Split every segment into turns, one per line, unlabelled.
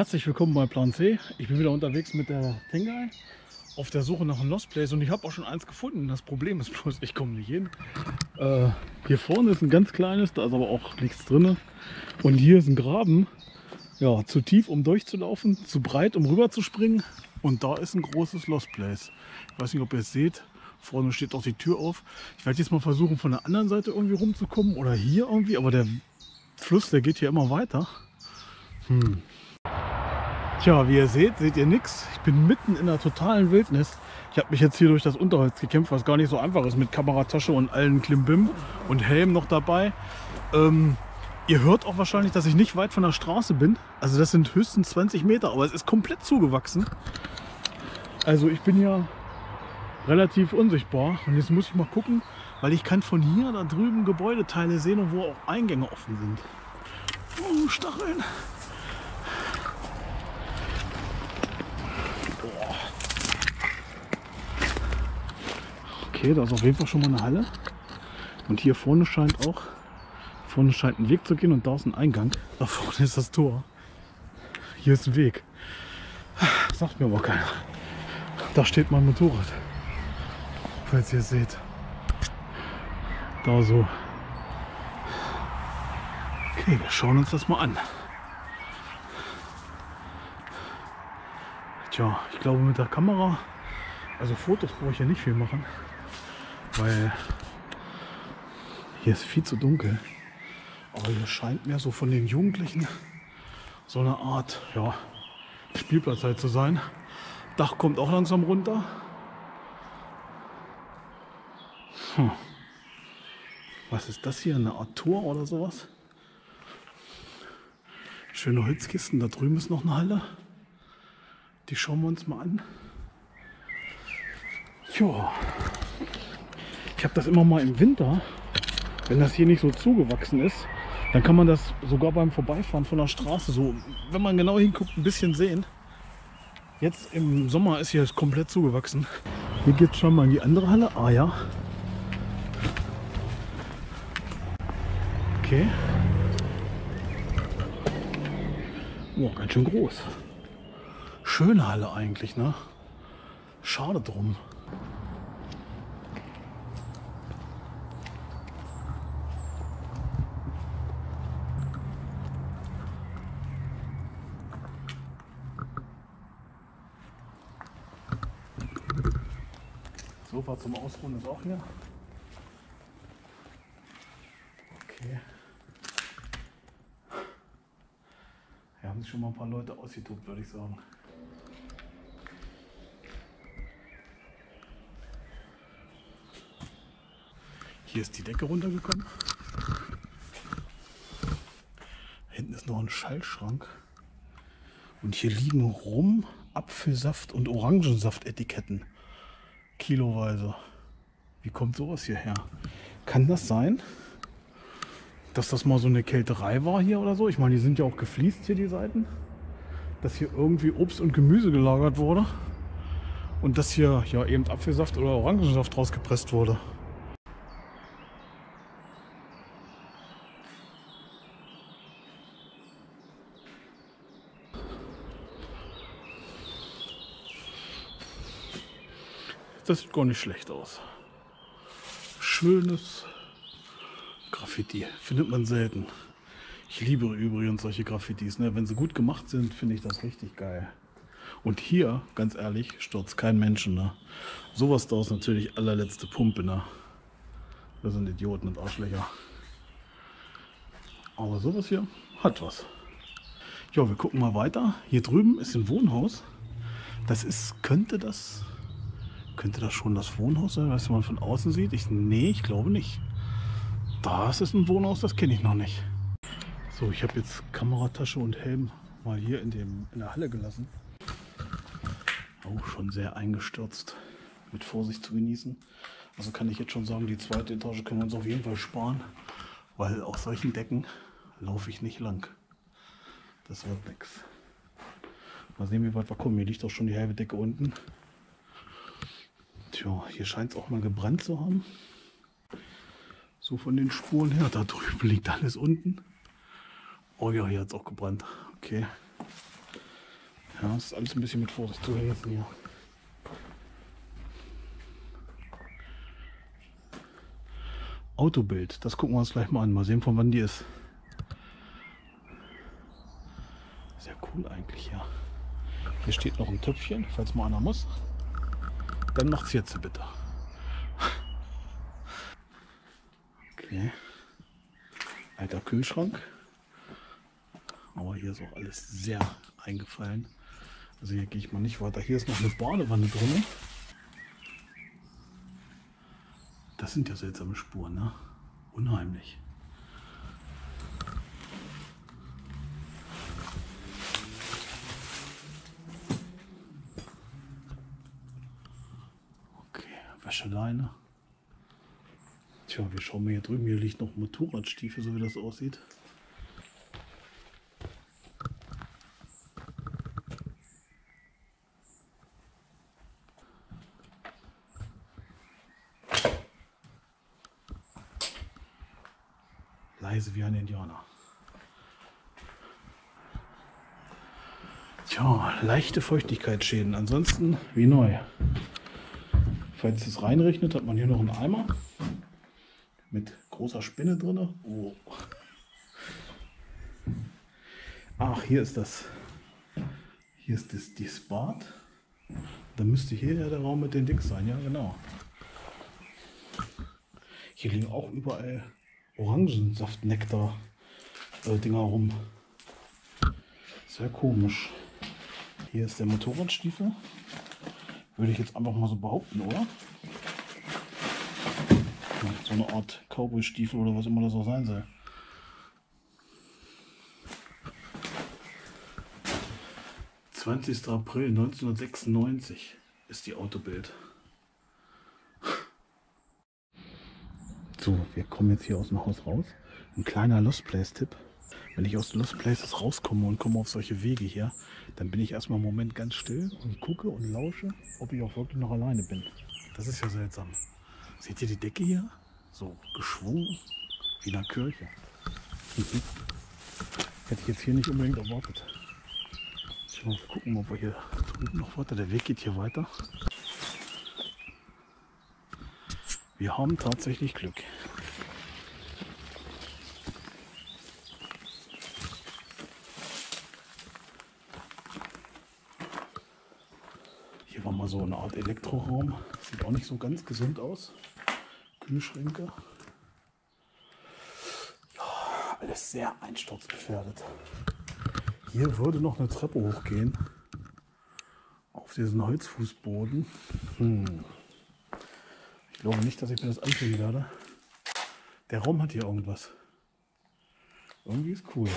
Herzlich willkommen bei Plan C. Ich bin wieder unterwegs mit der Tengai auf der Suche nach einem Lost Place und ich habe auch schon eins gefunden. Das Problem ist bloß, ich komme nicht hin. Äh, hier vorne ist ein ganz kleines, da ist aber auch nichts drin. Und hier ist ein Graben, ja, zu tief, um durchzulaufen, zu breit, um rüber zu springen. Und da ist ein großes Lost Place. Ich weiß nicht, ob ihr es seht. Vorne steht auch die Tür auf. Ich werde jetzt mal versuchen, von der anderen Seite irgendwie rumzukommen oder hier irgendwie, aber der Fluss, der geht hier immer weiter. Hm. Tja, wie ihr seht, seht ihr nichts. Ich bin mitten in der totalen Wildnis. Ich habe mich jetzt hier durch das Unterholz gekämpft, was gar nicht so einfach ist mit Kameratasche und allen Klimbim und Helm noch dabei. Ähm, ihr hört auch wahrscheinlich, dass ich nicht weit von der Straße bin. Also das sind höchstens 20 Meter, aber es ist komplett zugewachsen. Also ich bin ja relativ unsichtbar und jetzt muss ich mal gucken, weil ich kann von hier da drüben Gebäudeteile sehen und wo auch Eingänge offen sind. Oh, Stacheln. Okay, da ist auf jeden Fall schon mal eine Halle. Und hier vorne scheint auch, vorne scheint ein Weg zu gehen und da ist ein Eingang. Da vorne ist das Tor. Hier ist ein Weg. Sagt mir aber keiner. Da steht mein Motorrad. Falls ihr es seht. Da so. Okay, wir schauen uns das mal an. Tja, ich glaube mit der Kamera, also Fotos brauche ich ja nicht viel machen weil hier ist viel zu dunkel. Aber hier scheint mir so von den Jugendlichen so eine Art ja, Spielplatz halt zu sein. Dach kommt auch langsam runter. Hm. Was ist das hier? Eine Art Tor oder sowas? Schöne Holzkisten. Da drüben ist noch eine Halle. Die schauen wir uns mal an. Ja. Ich habe das immer mal im Winter, wenn das hier nicht so zugewachsen ist, dann kann man das sogar beim Vorbeifahren von der Straße so, wenn man genau hinguckt, ein bisschen sehen. Jetzt im Sommer ist hier komplett zugewachsen. Hier geht es schon mal in die andere Halle. Ah ja. Okay. Oh, ganz schön groß. Schöne Halle eigentlich, ne? Schade drum. Sofa zum Ausruhen ist auch hier. Okay. Hier haben sich schon mal ein paar Leute ausgetobt, würde ich sagen. Hier ist die Decke runtergekommen. Hinten ist noch ein Schallschrank. Und hier liegen rum Apfelsaft und Orangensaft-Etiketten kiloweise. Wie kommt sowas hierher? Kann das sein, dass das mal so eine Kälterei war hier oder so? Ich meine, die sind ja auch gefliest hier, die Seiten. Dass hier irgendwie Obst und Gemüse gelagert wurde. Und dass hier ja eben Apfelsaft oder Orangensaft rausgepresst wurde. Das sieht gar nicht schlecht aus. Schönes Graffiti. Findet man selten. Ich liebe übrigens solche Graffitis. Ne? Wenn sie gut gemacht sind, finde ich das richtig geil. Und hier, ganz ehrlich, stürzt kein Menschen. Ne? Sowas da ist natürlich allerletzte Pumpe. Ne? Das sind Idioten und Arschlöcher. Aber sowas hier hat was. Ja, wir gucken mal weiter. Hier drüben ist ein Wohnhaus. Das ist, könnte das könnte das schon das Wohnhaus sein, was man von außen sieht? Ich, nee, ich glaube nicht. Das ist ein Wohnhaus, das kenne ich noch nicht. So, ich habe jetzt Kameratasche und Helm mal hier in, dem, in der Halle gelassen. Auch schon sehr eingestürzt. Mit Vorsicht zu genießen. Also kann ich jetzt schon sagen, die zweite Etage können wir uns auf jeden Fall sparen, weil auf solchen Decken laufe ich nicht lang. Das wird nichts. Mal sehen, wie weit wir kommen. Hier liegt auch schon die halbe Decke unten. Tja, hier scheint es auch mal gebrannt zu haben. So von den Spuren her. Da drüben liegt alles unten. Oh ja, hier hat es auch gebrannt. Okay. Ja, ist alles ein bisschen mit Vorsicht zu genießen hier. Autobild, das gucken wir uns gleich mal an. Mal sehen, von wann die ist. Sehr cool eigentlich, ja. Hier steht noch ein Töpfchen, falls mal einer muss. Dann macht's jetzt bitte. Okay. Alter Kühlschrank. Aber hier ist auch alles sehr eingefallen. Also hier gehe ich mal nicht weiter. Hier ist noch eine Badewanne drin. Das sind ja seltsame Spuren, ne? Unheimlich. Okay, Wäscheleine. Tja, wir schauen mal hier drüben. Hier liegt noch Motorradstiefel, so wie das aussieht. Leise wie ein Indianer. Tja, leichte Feuchtigkeitsschäden. Ansonsten wie neu. Falls es reinregnet, hat man hier noch einen Eimer mit großer Spinne drin. Oh. Ach, hier ist das. Hier ist das, das Bad. Da müsste hier ja der Raum mit den Dicks sein. Ja, genau. Hier liegen auch überall Orangensaftnektar äh, rum. Sehr komisch. Hier ist der Motorradstiefel. Würde ich jetzt einfach mal so behaupten, oder? So eine Art Cowboy-Stiefel oder was immer das auch sein soll. Zwanzigster April 1996 ist die Autobild. So, wir kommen jetzt hier aus dem Haus raus. Ein kleiner Lost Place-Tipp. Wenn ich aus Lost Places rauskomme und komme auf solche Wege hier, dann bin ich erstmal einen Moment ganz still und gucke und lausche, ob ich auch wirklich noch alleine bin. Das ist ja seltsam. Seht ihr die Decke hier? So geschwungen wie in einer Kirche. Hätte ich jetzt hier nicht unbedingt erwartet. Ich mal gucken, ob wir hier drüben noch weiter. Der Weg geht hier weiter. Wir haben tatsächlich Glück. Hier war mal so eine Art Elektroraum. Sieht auch nicht so ganz gesund aus. Kühlschränke. Ja, alles sehr einsturzgefährdet. Hier würde noch eine Treppe hochgehen. Auf diesen Holzfußboden. Hm. Ich glaube nicht, dass ich mir das antun werde. Der Raum hat hier irgendwas. Irgendwie ist cool.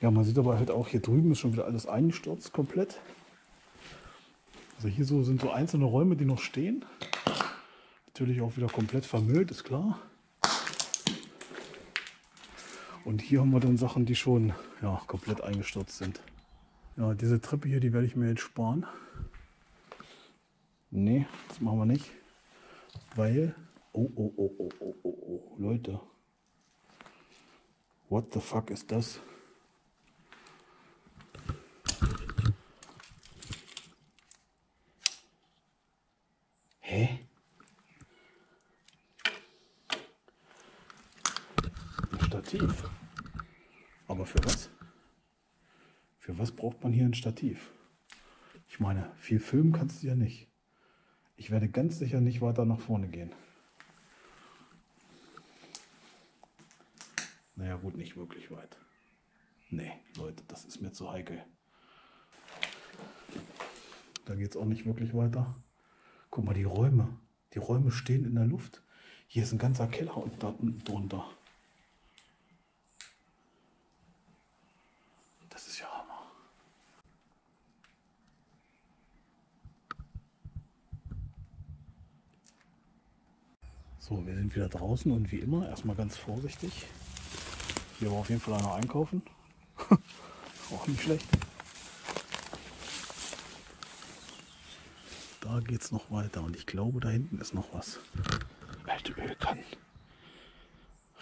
Ja, man sieht aber halt auch, hier drüben ist schon wieder alles eingestürzt komplett. Also hier so sind so einzelne Räume, die noch stehen. Natürlich auch wieder komplett vermüllt, ist klar. Und hier haben wir dann Sachen, die schon ja, komplett eingestürzt sind. Ja, diese Treppe hier, die werde ich mir jetzt sparen. Nee, das machen wir nicht. Weil... Oh, oh, oh, oh, oh, oh, oh, Leute. What the fuck ist das? Stativ. Aber für was? Für was braucht man hier ein Stativ? Ich meine, viel filmen kannst du ja nicht. Ich werde ganz sicher nicht weiter nach vorne gehen. Naja gut, nicht wirklich weit. Nee, Leute, das ist mir zu heikel. Da geht es auch nicht wirklich weiter. Guck mal, die Räume. Die Räume stehen in der Luft. Hier ist ein ganzer Keller unten drunter. So, wir sind wieder draußen und wie immer erstmal ganz vorsichtig. Hier war auf jeden Fall einer einkaufen. Auch nicht schlecht. Da geht es noch weiter und ich glaube, da hinten ist noch was. Alte Ölkannen.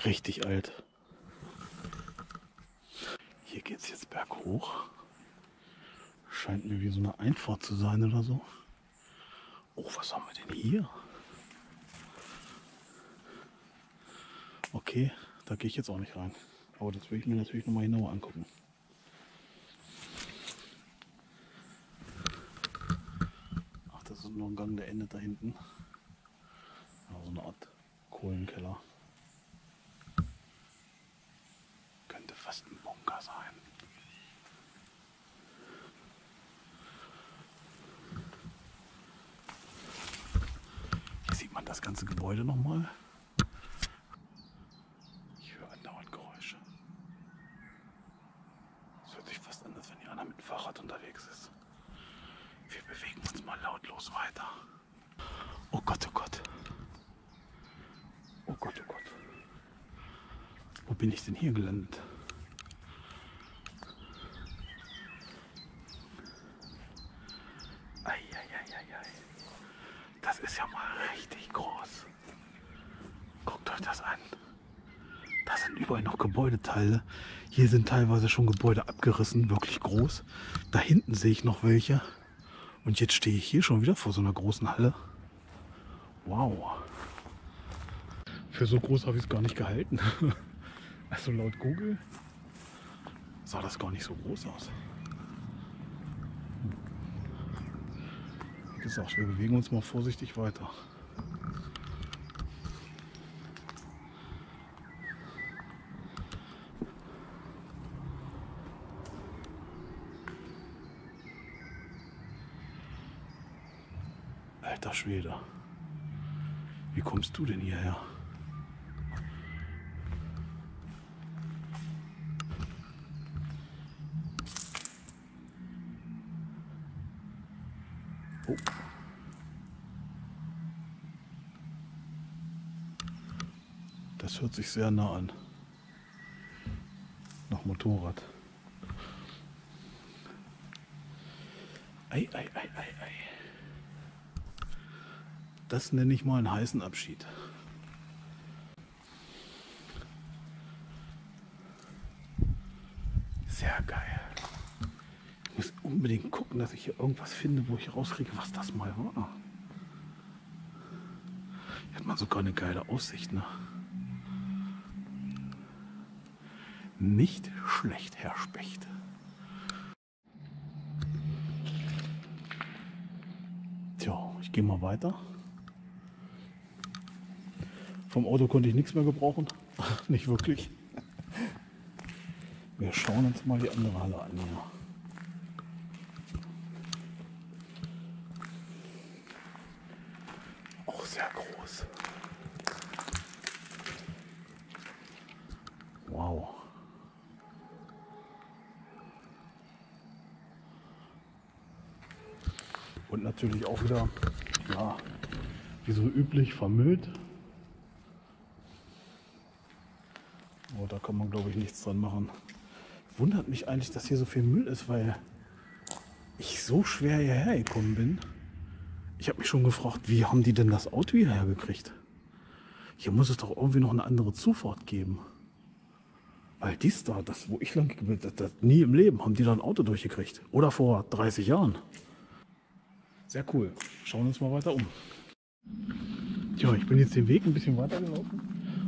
Richtig alt. Hier geht es jetzt berghoch. Scheint mir wie so eine Einfahrt zu sein oder so. Oh, was haben wir denn hier? Okay, da gehe ich jetzt auch nicht rein. Aber das will ich mir natürlich noch mal genauer angucken. Ach, das ist nur ein Gang, der endet da hinten. Ja, so eine Art Kohlenkeller. Könnte fast ein Bunker sein. Hier sieht man das ganze Gebäude noch mal. Ich höre andauernd Geräusche. Es hört sich fast an, als wenn hier einer mit dem Fahrrad unterwegs ist. Wir bewegen uns mal lautlos weiter. Oh Gott, oh Gott. Oh Gott, oh Gott. Wo bin ich denn hier gelandet? Eieieiei. Das ist ja mal richtig groß. Guckt euch das an. Da sind überall noch Gebäudeteile. Hier sind teilweise schon Gebäude abgerissen, wirklich groß. Da hinten sehe ich noch welche. Und jetzt stehe ich hier schon wieder vor so einer großen Halle. Wow. Für so groß habe ich es gar nicht gehalten. Also laut Google sah das gar nicht so groß aus. Wie gesagt, wir bewegen uns mal vorsichtig weiter. Alter Schwede. Wie kommst du denn hierher? Hört sich sehr nah an. Nach Motorrad. Ei, ei, ei, ei, ei. Das nenne ich mal einen heißen Abschied. Sehr geil. Ich muss unbedingt gucken, dass ich hier irgendwas finde, wo ich rauskriege, was das mal war. Hier hat man sogar eine geile Aussicht, ne? Nicht schlecht, Herr Specht. Tja, ich gehe mal weiter. Vom Auto konnte ich nichts mehr gebrauchen. Nicht wirklich. Wir schauen uns mal die andere Halle an hier. Auch sehr groß. Wow. Und natürlich auch wieder, ja, wie so üblich vermüllt. Oh, da kann man glaube ich nichts dran machen. Wundert mich eigentlich, dass hier so viel Müll ist, weil ich so schwer hierher gekommen bin. Ich habe mich schon gefragt, wie haben die denn das Auto hierher gekriegt? Hier muss es doch irgendwie noch eine andere Zufahrt geben. Weil dies da, das wo ich lang bin, das, das, nie im Leben haben die da ein Auto durchgekriegt. Oder vor 30 Jahren. Sehr cool. Schauen wir uns mal weiter um. Tja, ich bin jetzt den Weg ein bisschen weiter gelaufen.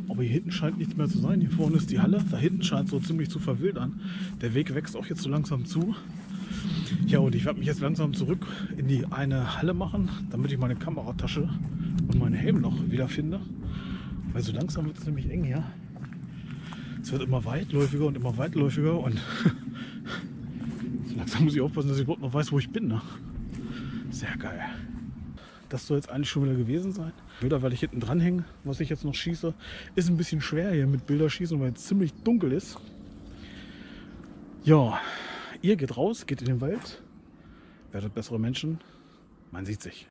Aber hier hinten scheint nichts mehr zu sein. Hier vorne ist die Halle. Da hinten scheint so ziemlich zu verwildern. Der Weg wächst auch jetzt so langsam zu. Ja, und ich werde mich jetzt langsam zurück in die eine Halle machen, damit ich meine Kameratasche und meinen Helm noch wiederfinde. Weil so langsam wird es nämlich eng hier. Es wird immer weitläufiger und immer weitläufiger und so langsam muss ich aufpassen, dass ich überhaupt noch weiß, wo ich bin. Ne? Sehr geil. Das soll jetzt eigentlich schon wieder gewesen sein. Bilder werde ich hinten dran hängen, was ich jetzt noch schieße. Ist ein bisschen schwer hier mit Bilderschießen, weil es ziemlich dunkel ist. Ja, ihr geht raus, geht in den Wald, werdet bessere Menschen. Man sieht sich.